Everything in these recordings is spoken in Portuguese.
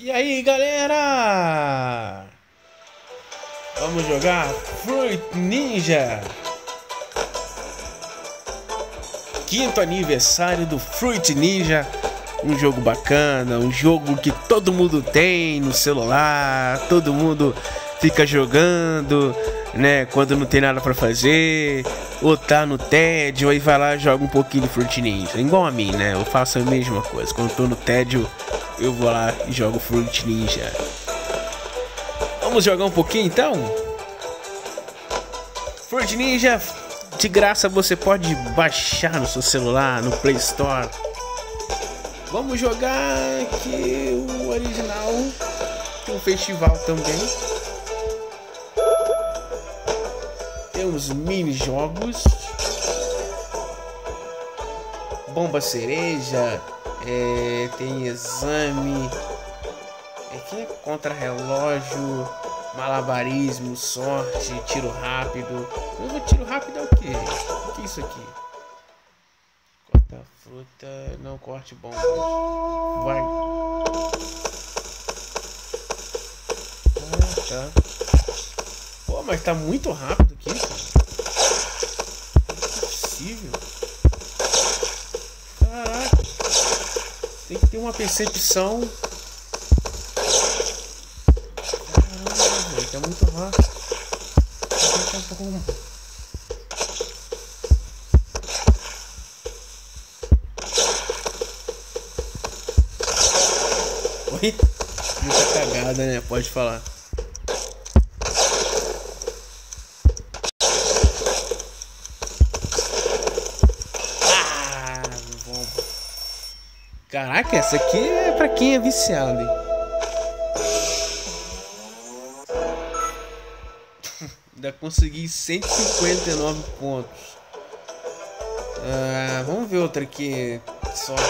E aí, galera? Vamos jogar Fruit Ninja. Quinto aniversário do Fruit Ninja. Um jogo bacana, um jogo que todo mundo tem no celular, todo mundo fica jogando, né? Quando não tem nada para fazer, ou tá no tédio, aí vai lá joga um pouquinho de Fruit Ninja. Igual a mim, né? Eu faço a mesma coisa. Quando tô no tédio, eu vou lá e jogo Fruit Ninja. Vamos jogar um pouquinho então? Fruit Ninja de graça você pode baixar no seu celular, no Play Store. Vamos jogar aqui o original. Tem um festival também. Temos mini jogos. Bomba cereja. É, tem exame. É que contra-relógio. Malabarismo, sorte, tiro rápido. Vou tiro rápido é o que? O que é isso aqui? Corta fruta, não corte bombas. Vai. Ah, tá. Pô, mas tá muito rápido aqui, cara. Não é possível. Caraca. Uma percepção é muito rápido. Tá bom. Oi? Muita cagada, né? Pode falar. Caraca, essa aqui é pra quem é viciado, hein? Ainda consegui 159 pontos. Ah, vamos ver outra aqui. Sorte.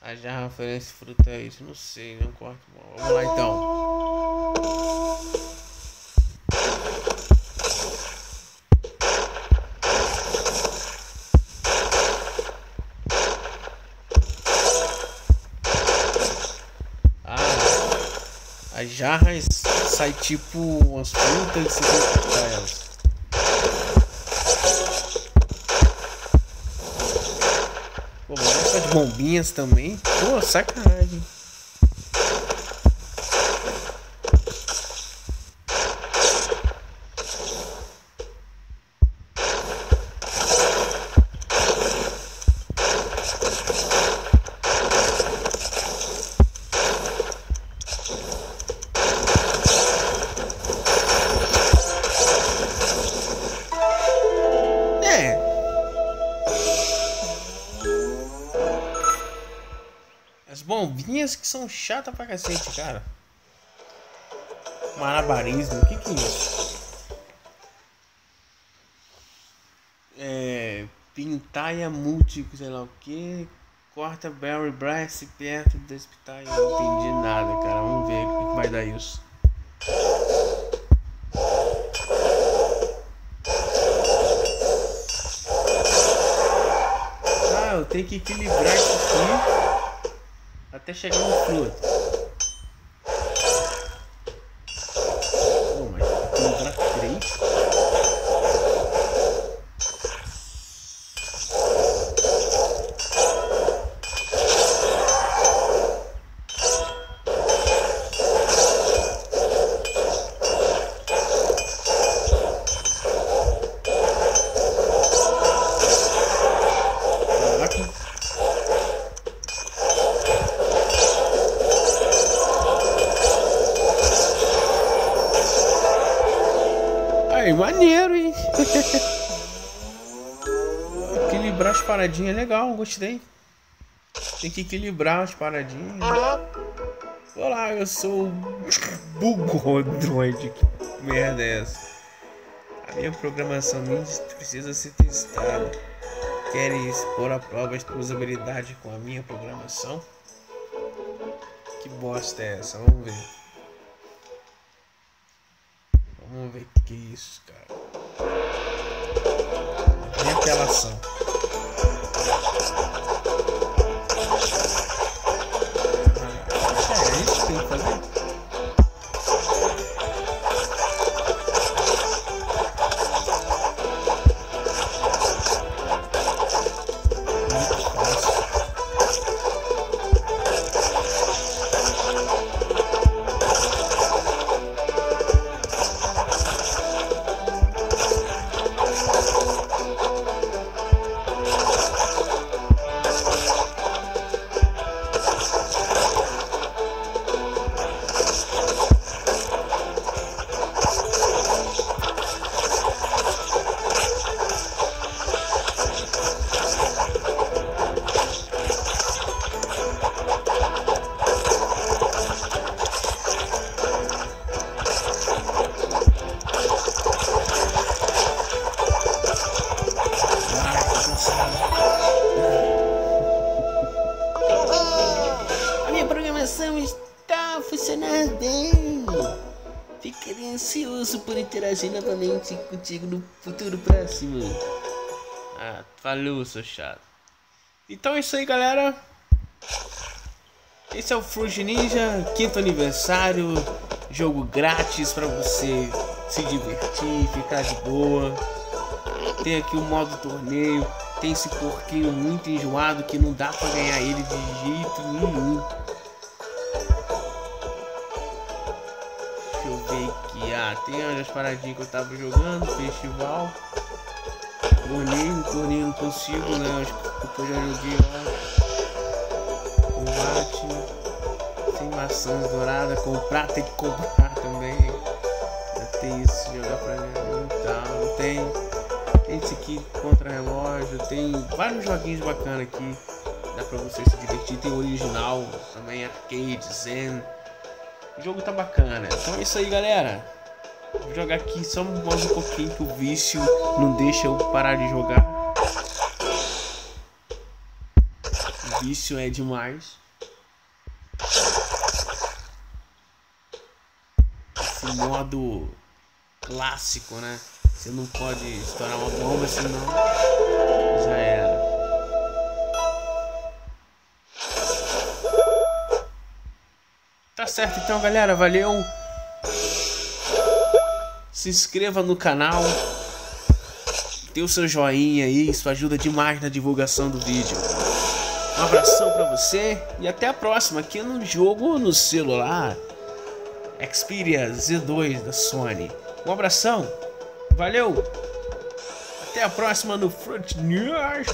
A jarra oferece fruta isso. Não sei, não corto. Vamos lá então. Ah, as jarras sai tipo umas frutas e você tem que elas. Pô, mas essa de bombinhas também. Pô, sacanagem. As bombinhas que são chatas pra cacete, cara. Malabarismo, o que que é isso? É. Pintaia multi, sei lá o que. Corta Barry Brass perto do hospital. Não entendi nada, cara. Vamos ver o que vai dar isso. Ah, eu tenho que equilibrar isso aqui até chegar no fruto. Aí, maneiro, hein? equilibrar as paradinhas é legal, gostei. Tem que equilibrar as paradinhas. Olá, eu sou o Bugodroid. Que merda é essa? A minha programação ninja precisa ser testada. Queres pôr à prova as tuas habilidades com a minha programação? Que bosta é essa? Vamos ver. Vamos ver o que, que é isso, cara. Minha divulgação está funcionando bem. Ficarei ansioso por interagir novamente contigo no futuro próximo. Ah, falou, seu chato. Então é isso aí, galera. Esse é o Fruit Ninja, quinto aniversário. Jogo grátis para você se divertir, ficar de boa. Tem aqui o modo torneio. Tem esse porquinho muito enjoado que não dá para ganhar ele de jeito nenhum. Ah, tem as paradinhas que eu tava jogando. Festival. Torneio, torneio não consigo, né? Acho que eu já joguei lá. Combate. Sem maçãs douradas. Comprar, tem que comprar também. Já tem isso, jogar pra mim. Tá, não tem. Tem esse aqui contra relógio. Tem vários joguinhos bacanas aqui. Dá pra você se divertir. Tem original também, arcade, zen. O jogo tá bacana. Então é isso aí, galera. Vou jogar aqui só mais um pouquinho que o vício não deixa eu parar de jogar. O vício é demais. Esse modo clássico, né? Você não pode estourar uma bomba, senão já era. Tá certo então, galera. Valeu. Se inscreva no canal. Dê o seu joinha aí, isso ajuda demais na divulgação do vídeo. Um abração para você e até a próxima aqui no jogo no celular Xperia Z2 da Sony. Um abração, valeu, até a próxima no Fruit News.